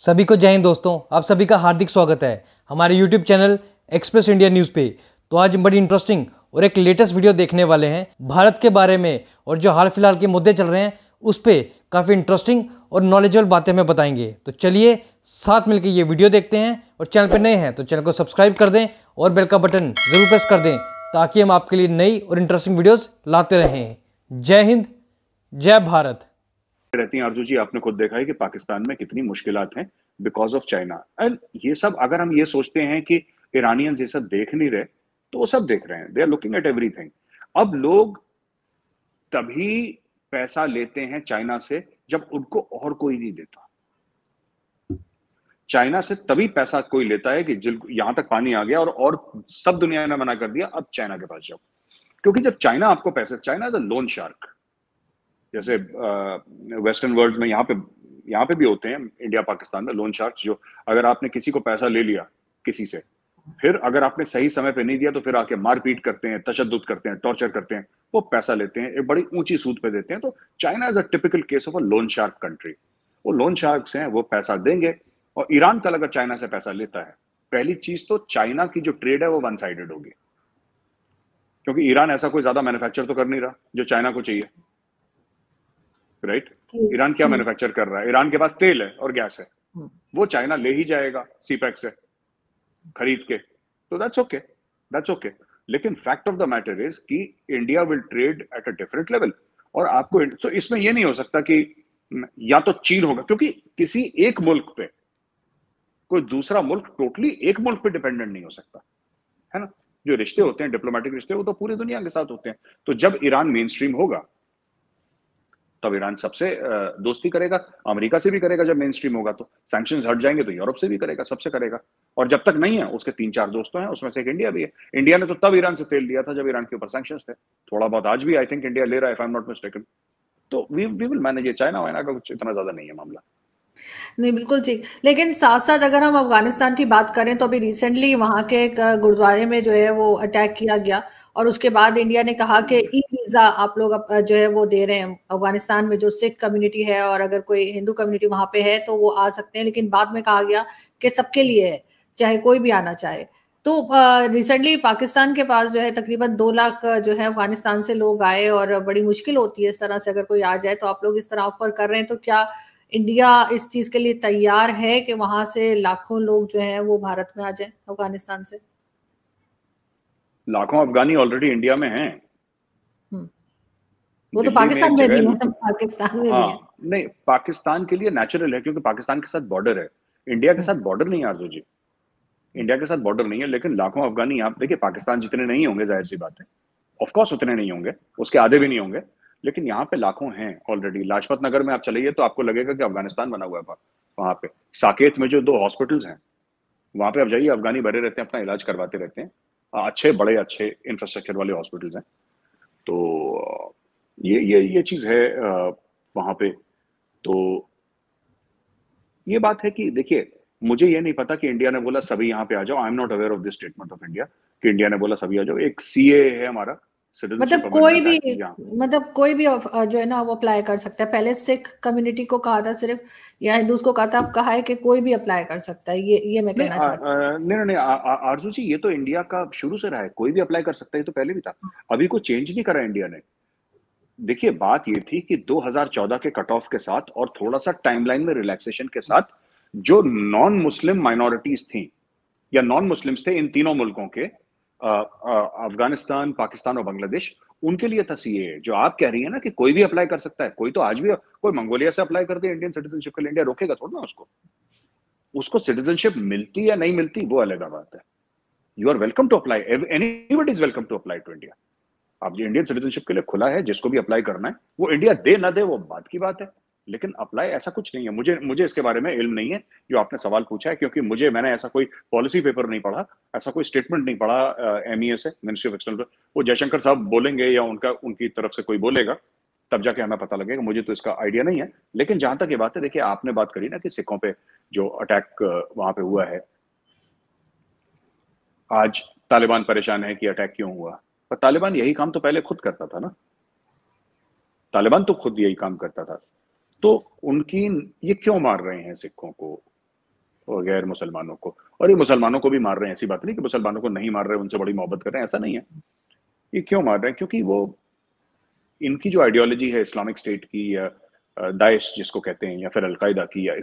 सभी को जय हिंद दोस्तों। आप सभी का हार्दिक स्वागत है हमारे YouTube channel Express India News पे। तो आज बड़ी इंटरेस्टिंग और एक लेटेस्ट वीडियो देखने वाले हैं भारत के बारे में और जो हाल फ़िलहाल के मुद्दे चल रहे हैं, उस पर काफ़ी इंटरेस्टिंग और नॉलेजेबल बातें हमें बताएँगे। तो चलिए, साथ मिलकर ये वीडियो देखते हैं और चैनल पर नए हैं तो चैनल को सब्सक्राइब कर दें और बेल का बटन ज़रूर प्रेस कर दें ताकि हम आपके लिए नई और इंटरेस्टिंग वीडियोज़ लाते रहें। जय हिंद, जय भारत। रहती हैं। अर्जू जी, आपने खुद देखा है कि पाकिस्तान में कितनी मुश्किल हैं बिकॉज़ ऑफ़ चाइना एंड ये सब, अगर हम ये सोचते हैं कि ईरानियंस ये सब देख नहीं रहे तो वो सब देख रहे हैं। They are looking at everything अब लोग तभी पैसा लेते हैं चाइना से जब उनको और कोई नहीं देता। चाइना से तभी पैसा कोई लेता है कि यहाँ तक पानी आ गया और और सब दुनिया ने मना कर दिया, अब चाइना के पास जाओ। क्योंकि जब चाइना आपको पैसे China is a loan shark जैसे वेस्टर्न वर्ल्ड में यहाँ पे यहाँ पे भी होते हैं इंडिया पाकिस्तान में लोन शार्क जो अगर आपने किसी को पैसा ले लिया किसी से, फिर अगर आपने सही समय पे नहीं दिया तो फिर आके मारपीट करते हैं तशद करते हैं टॉर्चर करते हैं, वो पैसा लेते हैं, एक बड़ी ऊँची सूद पे देते हैं। तो China is a typical case of a loan shark country वो लोन शार्क्स हैं, वो पैसा देंगे और ईरान कल अगर चाइना से पैसा लेता है, पहली चीज़ तो चाइना की जो ट्रेड है वो वन साइडेड होगी। क्योंकि ईरान ऐसा कोई ज़्यादा मैन्युफैक्चर तो कर नहीं रहा, जो चाइना को चाहिए। राइट ईरान क्या मैन्युफैक्चर कर रहा है ईरान के पास तेल है और गैस है वो चाइना ले ही जाएगा सीपैक से खरीद के तो दैट्स ओके दैट्स ओके लेकिन fact of the matter is कि India will trade at a different level और आपको so इसमें ये नहीं हो सकता कि या तो चीन होगा क्योंकि किसी एक मुल्क पे कोई दूसरा मुल्क टोटली एक मुल्क पे डिपेंडेंट नहीं हो सकता है ना जो रिश्ते होते हैं डिप्लोमेटिक रिश्ते वो तो पूरी दुनिया के साथ होते हैं तो जब ईरान मेन स्ट्रीम होगा तब ईरान सबसे दोस्ती करेगा, अमेरिका से भी करेगा जब मेन स्ट्रीम होगा तो। सैक्शन हट जाएँगे तो यूरोप से भी करेगा, सबसे करेगा। और जब तक नहीं है, उसके तीन चार दोस्तों हैं, उसमें से एक इंडिया भी है। इंडिया ने तो तब ईरान से तेल लिया था जब ईरान के ऊपर सैक्शन थे। थोड़ा बहुत आज भी आई थिंक इंडिया ले रहा है आई एम नॉट मिस्टेकन तो we we will manage China वाइना का कुछ इतना ज़्यादा नहीं है मामला। नहीं, बिल्कुल ठीक। लेकिन साथ साथ अगर हम अफ़गानिस्तान की बात करें तो अभी रिसेंटली वहाँ के एक गुरुद्वारे में जो है, वो अटैक किया गया। और उसके बाद इंडिया ने कहा कि ई वीज़ा आप लोग जो है, वो दे रहे हैं। अफ़गानिस्तान में जो सिख कम्युनिटी है, और अगर कोई हिंदू कम्युनिटी वहाँ पे है तो वो आ सकते हैं। लेकिन बाद में कहा गया कि सबके लिए है, चाहे कोई भी आना चाहे। तो रिसेंटली पाकिस्तान के पास जो है, तकरीबन दो लाख जो है, अफ़गानिस्तान से लोग आए, और बड़ी मुश्किल होती है इस तरह से अगर कोई आ जाए तो आप लोग इस तरह ऑफ़र कर रहे हैं तो क्या इंडिया इस चीज़ के लिए तैयार है कि वहाँ से लाखों लोग जो है वो भारत में आ जाए अफ़गानिस्तान से? लाखों अफगानी ऑलरेडी इंडिया में हैं। हम्म। वो तो पाकिस्तान में भी है पाकिस्तान में हाँ, भी है नहीं पाकिस्तान के लिए नेचुरल है क्योंकि पाकिस्तान के साथ बॉर्डर है। इंडिया के हम्म। साथ बॉर्डर नहीं है आरज़ू जी। इंडिया के साथ बॉर्डर नहीं है लेकिन लाखों अफगानी आप देखिए पाकिस्तान जितने नहीं होंगे ज़ाहिर सी बात है। ऑफकोर्स उतने नहीं होंगे उसके आधे भी नहीं होंगे। लेकिन यहाँ पे लाखों हैं ऑलरेडी लाजपत नगर में आप चलिए तो आपको लगेगा कि अफ़गानिस्तान बना हुआ है वहाँ पे। साकेत में जो दो हॉस्पिटल्स हैं, वहाँ पे आप जाइए, अफगानी भरे रहते हैं, अपना इलाज करवाते रहते हैं। अच्छे, बड़े, अच्छे इंफ्रास्ट्रक्चर वाले हॉस्पिटल्स हैं। तो ये ये ये चीज़ है वहाँ पे। तो ये बात है कि देखिए, मुझे ये नहीं पता कि इंडिया ने बोला सभी यहाँ पे आ जाओ। I am not aware of this statement of India कि इंडिया ने बोला सभी आ जाओ। एक सीए है हमारा। मतलब कोई भी मतलब कोई भी जो है ना वो अप्लाई कर सकता है। पहले सिख कम्युनिटी को कहा था सिर्फ़ या हिंदू को कहा था अब कहा है कि कोई भी अप्लाई कर सकता है। ये ये मैं कहना चाहता हूँ नहीं नहीं आरज़ू जी ये तो इंडिया का शुरू से रहा है। कोई भी अप्लाई कर सकता है तो पहले भी था। अभी को चेंज नहीं करा इंडिया ने। देखिए बात ये थी कि 2014 के कट ऑफ़ के साथ और थोड़ा सा टाइमलाइन में रिलैक्सेशन के साथ जो नॉन मुस्लिम माइनॉरिटीज थी या नॉन मुस्लिम्स थे इन तीनों मुल्कों के अफ़गानिस्तान, पाकिस्तान और बांग्लादेश, उनके लिए था सीए जो आप कह रही है ना कि कोई भी अप्लाई कर सकता है। कोई तो आज भी, कोई मंगोलिया से अप्लाई करते हैं इंडियन सिटीजनशिप के लिए इंडिया रोकेगा थोड़ा ना उसको। उसको सिटीजनशिप मिलती या नहीं मिलती, वो अलग बात है। You are welcome to apply any is welcome to apply to India आप जो इंडियन सिटीजनशिप के लिए खुला है, जिसको भी अप्लाई करना है, वो इंडिया दे ना दे, वो बात की बात है। लेकिन अप्लाई ऐसा कुछ नहीं है। मुझे मुझे इसके बारे में इल्म नहीं है, जो आपने सवाल पूछा है, क्योंकि मुझे, मैंने ऐसा कोई पॉलिसी पेपर नहीं पढ़ा, ऐसा कोई स्टेटमेंट नहीं पढ़ा एम ई से मिनिस्ट्री ऑफ़ एक्सटर्नल वो जयशंकर साहब बोलेंगे या उनका, उनकी तरफ़ से कोई बोलेगा, तब जाके हमें पता लगेगा। मुझे तो इसका आइडिया नहीं है। लेकिन जहाँ तक ये बात है, देखिए, आपने बात करी ना कि सिखों पे जो अटैक वहाँ पे हुआ है, आज तालिबान परेशान है कि अटैक क्यों हुआ? पर तालिबान यही काम तो पहले खुद करता था ना। तालिबान तो खुद यही काम करता था। तो उनकी ये क्यों मार रहे हैं सिखों को और गैर मुसलमानों को? और ये मुसलमानों को भी मार रहे हैं, ऐसी बात नहीं कि मुसलमानों को नहीं मार रहे, उनसे बड़ी मोहब्बत कर रहे हैं, ऐसा नहीं है। ये क्यों मार रहे हैं? क्योंकि वो, इनकी जो आइडियोलॉजी है इस्लामिक स्टेट की या दाइश जिसको कहते हैं, या फिर अलकायदा की या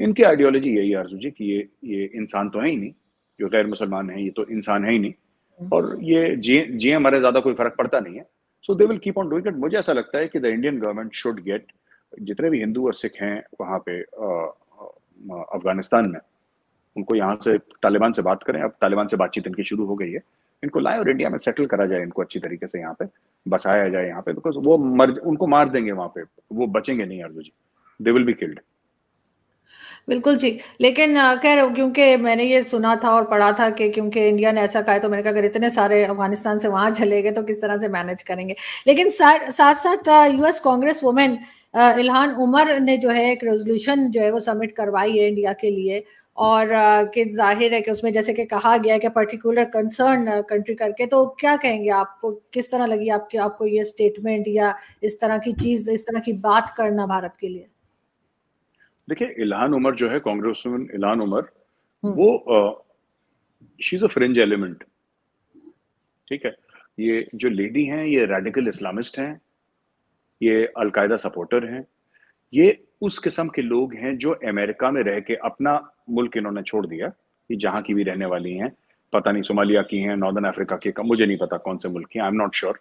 इनकी आइडियोलॉजी यही आरज़ू जी कि ये ये इंसान तो है ही नहीं, जो गैर मुसलमान है, ये तो इंसान है ही नहीं। और ये जिए जिए हमारे ज़्यादा कोई फ़र्क पड़ता नहीं है। So they will keep on doing it मुझे ऐसा लगता है कि the Indian government should get जितने भी हिंदू और सिख हैं वहाँ पे अफ़गानिस्तान में, उनको यहाँ से तालिबान से बात करें। अब तालिबान से बातचीत इनकी शुरू हो गई है। इनको लाए और इंडिया में सेटल करा जाए इनको अच्छी तरीके से यहाँ पे, बसाया जाए यहाँ पे बिकॉज़ वो मर, उनको मार देंगे वहाँ पे। वो बचेंगे नहीं अर्जु ji. They will be killed बिल्कुल ठीक लेकिन खैर क्योंकि मैंने ये सुना था और पढ़ा था कि क्योंकि इंडिया ने ऐसा कहा तो मैंने कहा, अगर इतने सारे अफ़गानिस्तान से वहाँ चले गए तो किस तरह से मैनेज करेंगे? लेकिन साथ साथ US Congress woman Ilhan Omar ने जो है एक रेजोल्यूशन जो है वो सबमिट करवाई है इंडिया के लिए और कि ज़ाहिर है कि उसमें जैसे कि कहा गया है कि पर्टिकुलर कंसर्न कंट्री करके तो क्या कहेंगे आपको किस तरह लगी आपके आपको ये स्टेटमेंट या इस तरह की चीज़ इस तरह की बात करना भारत के लिए? देखिए इल्हान उमर जो है कांग्रेस इल्हान उमर हम्म। वो she is a fringe element ठीक है? ये जो लेडी हैं ये रेडिकल इस्लामिस्ट हैं ये अलकायदा सपोर्टर हैं। ये उस किस्म के लोग हैं जो अमेरिका में रह के अपना मुल्क इन्होंने छोड़ दिया, कि जहाँ की भी रहने वाली हैं, पता नहीं सोमालिया की हैं, नॉर्दर्न अफ्रीका की मुझे नहीं पता कौन से मुल्क की I am not sure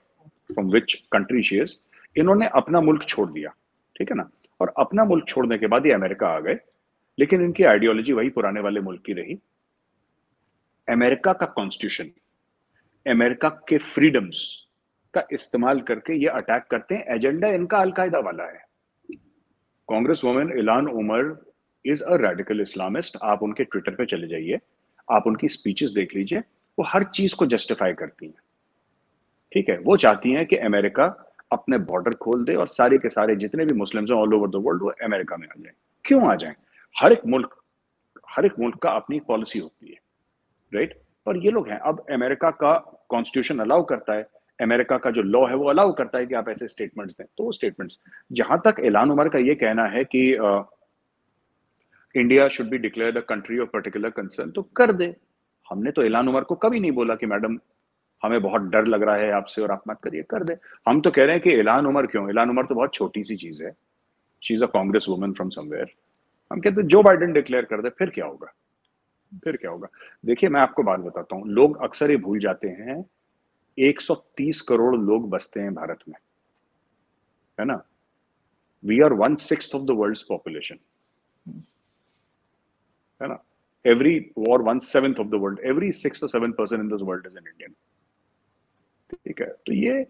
from which country she is इन्होंने अपना मुल्क छोड़ दिया, ठीक है ना? और अपना मुल्क छोड़ने के बाद ये अमेरिका आ गए, लेकिन इनकी आइडियोलॉजी वही पुराने वाले मुल्क की रही। अमेरिका का कॉन्स्टिट्यूशन अमेरिका के फ्रीडम्स का इस्तेमाल करके ये अटैक करते हैं। एजेंडा इनका अलकायदा वाला है। Congress woman Ilhan Omar is a radical Islamist आप उनके ट्विटर पे चले जाइए। आप उनकी स्पीचेस देख लीजिए। वो हर चीज़ को जस्टिफाई करती हैं। ठीक है? वो चाहती हैं कि अमेरिका अपने बॉर्डर खोल दे और सारे के सारे जितने भी मुस्लिम हैं ऑल ओवर द वर्ल्ड वो अमेरिका में आ जाए। क्यों आ जाए? हर एक मुल्क, हर एक मुल्क का अपनी पॉलिसी होती है। राइट और ये लोग हैं। अब अमेरिका का कॉन्स्टिट्यूशन अलाउ करता है। अमेरिका का जो लॉ है वो अलाउ करता है कि आप ऐसे स्टेटमेंट्स दें। तो वो स्टेटमेंट्स जहाँ तक ऐलान उमर का ये कहना है कि India should be declare the country of particular concern तो कर दे। हमने तो ऐलान उमर को कभी नहीं बोला कि मैडम, हमें बहुत डर लग रहा है आपसे और आप मत करिए, कर दे। हम तो कह रहे हैं कि ऐलान उमर क्यों? ऐलान उमर तो बहुत छोटी सी चीज़ है। She is a Congress woman from somewhere हम कहते जो बाइडेन डिक्लेयर कर दे, फिर क्या होगा? फिर क्या होगा? देखिए, मैं आपको बात बताता हूँ। लोग अक्सर ये भूल जाते हैं 130 करोड़ लोग बसते हैं भारत में, है ना? We are one six of the world population है ना? एवरी और one seventh of the world every six seven percent in this world is an Indian ठीक है? तो ये,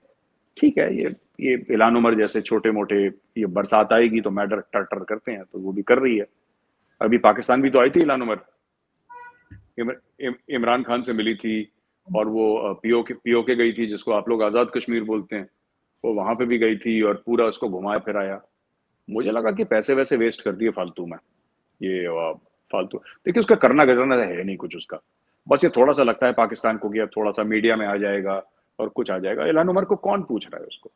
ठीक है, ये ये इलान उमर जैसे छोटे मोटे ये बरसात आएगी तो मैटर टर करते हैं तो वो भी कर रही है। अभी पाकिस्तान भी तो आई थी इलान उमर इमरान खान से मिली थी और वो पीओ के पीओ के गई थी, जिसको आप लोग आज़ाद कश्मीर बोलते हैं, वो वहाँ पे भी गई थी और पूरा उसको घुमाया, फिराया। मुझे लगा कि पैसे वैसे वेस्ट कर दिए फालतू में। ये फालतू। देखिए, उसका करना गजरना है नहीं कुछ उसका। बस ये थोड़ा सा लगता है पाकिस्तान को गया थोड़ा सा मीडिया में आ जाएगा और कुछ आ जाएगा। इलान उमर को कौन पूछ रहा है उसको?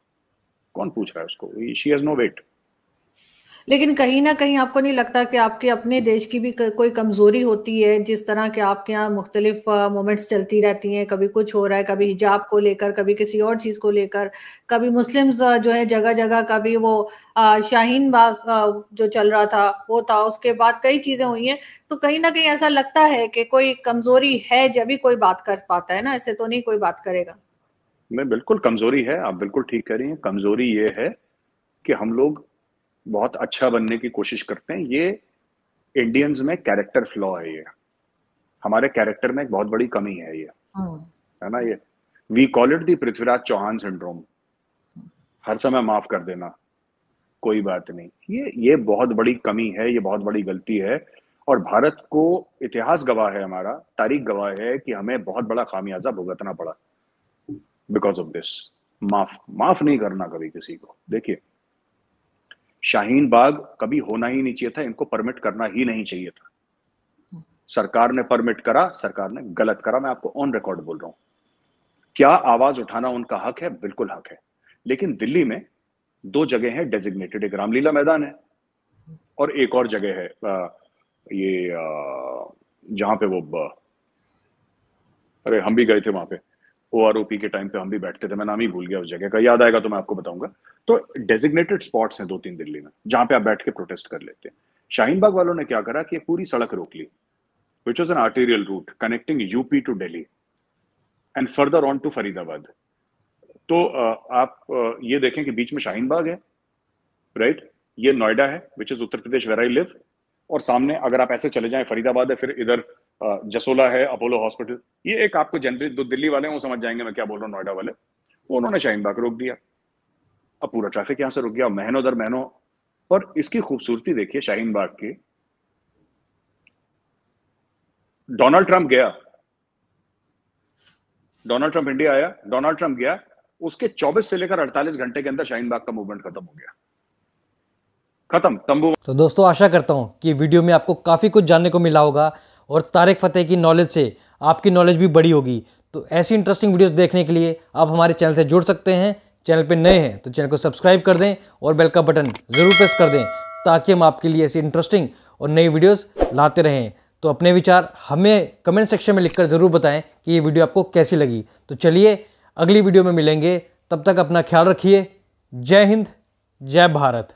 कौन पूछ रहा है उसको? शी हैज़ नो वेट लेकिन कहीं ना कहीं आपको नहीं लगता कि आपके अपने देश की भी कोई कमज़ोरी होती है, जिस तरह के आपके यहाँ मुख्तलिफ़ मोमेंट्स चलती रहती हैं, कभी कुछ हो रहा है, कभी हिजाब को लेकर, कभी किसी और चीज़ को लेकर, कभी मुस्लिम जो है जगह जगह कभी वो शाहीन बाग जो चल रहा था, वो था, उसके बाद कई चीज़ें हुई हैं तो कहीं ना कहीं ऐसा लगता है कि कोई कमज़ोरी है जब भी कोई बात कर पाता है ना, ऐसे तो नहीं कोई बात करेगा। मैं बिल्कुल कमज़ोरी है, आप बिल्कुल ठीक कह रही हैं, कमज़ोरी ये है कि हम लोग बहुत अच्छा बनने की कोशिश करते हैं। ये इंडियंस में कैरेक्टर फ्लॉ है ये। हमारे कैरेक्टर में एक बहुत बड़ी कमी है ये। हाँ। है ना ये? We call it the Prithviraj Chauhan syndrome हर समय माफ़ कर देना। कोई बात नहीं। ये ये बहुत बड़ी कमी है ये बहुत बड़ी गलती है। और भारत को इतिहास गवाह है हमारा तारीख गवाह है कि हमें बहुत बड़ा खामियाजा भुगतना पड़ा। बिकॉज़ ऑफ़ दिस माफ़ माफ़ नहीं करना कभी किसी को। देखिए शाहीन बाग कभी होना ही नहीं चाहिए था, इनको परमिट करना ही नहीं चाहिए था। सरकार ने परमिट करा, सरकार ने गलत करा, मैं आपको ऑन रिकॉर्ड बोल रहा हूँ। क्या आवाज़ उठाना उनका हक है? बिल्कुल हक है। लेकिन दिल्ली में दो जगह है डेजिग्नेटेड एक रामलीला मैदान है और एक और जगह है ये जहाँ पे वो अरे हम भी गए थे वहाँ पे। ओ आर ओ पी के टाइम पे हम भी बैठते थे। मैं नाम ही भूल गया उस जगह का। याद आएगा तो मैं आपको बताऊँगा। तो डेजिग्नेटेड स्पॉट्स हैं दो तीन दिल्ली में, जहाँ पे आप बैठ के प्रोटेस्ट कर लेते हैं। शाहीन बाग वालों ने क्या करा कि पूरी सड़क रोक ली which was an arterial route connecting UP to Delhi and further on to Faridabad तो आप ये देखें कि बीच में शाहीन बाग है राइट ये नोएडा है which is Uttar Pradesh where I live और सामने अगर आप ऐसे चले जाएँ, फरीदाबाद है, फिर इधर जसोला है, अपोलो हॉस्पिटल। ये एक आपको जनरली दिल्ली वाले हैं वो समझ जाएँगे मैं क्या बोल रहा हूँ, नोएडा वाले। उन्होंने शाहीन बाग रोक दिया। अब पूरा ट्रैफ़िक यहाँ से रुक गया, महीनों दर महीनों। और इसकी खूबसूरती देखिए शाहीन बाग की। डोनाल्ड ट्रंप गया। डोनाल्ड ट्रंप इंडिया आया, डोनाल्ड ट्रंप गया। उसके 24 से लेकर 48 घंटे के अंदर शाहीन बाग का मूवमेंट खत्म हो गया। खत्म, तंबू। तो दोस्तों, आशा करता हूँ कि वीडियो में आपको काफ़ी कुछ जानने को मिला होगा। और तारिक फतेह की नॉलेज से आपकी नॉलेज भी बड़ी होगी। तो ऐसी इंटरेस्टिंग वीडियोस देखने के लिए आप हमारे चैनल से जुड़ सकते हैं। चैनल पे नए हैं तो चैनल को सब्सक्राइब कर दें और बेल का बटन ज़रूर प्रेस कर दें, ताकि हम आपके लिए ऐसी इंटरेस्टिंग और नई वीडियोस लाते रहें। तो अपने विचार हमें कमेंट सेक्शन में लिखकर ज़रूर बताएँ कि ये वीडियो आपको कैसी लगी। तो चलिए, अगली वीडियो में मिलेंगे। तब तक अपना ख्याल रखिए। जय हिंद, जय भारत।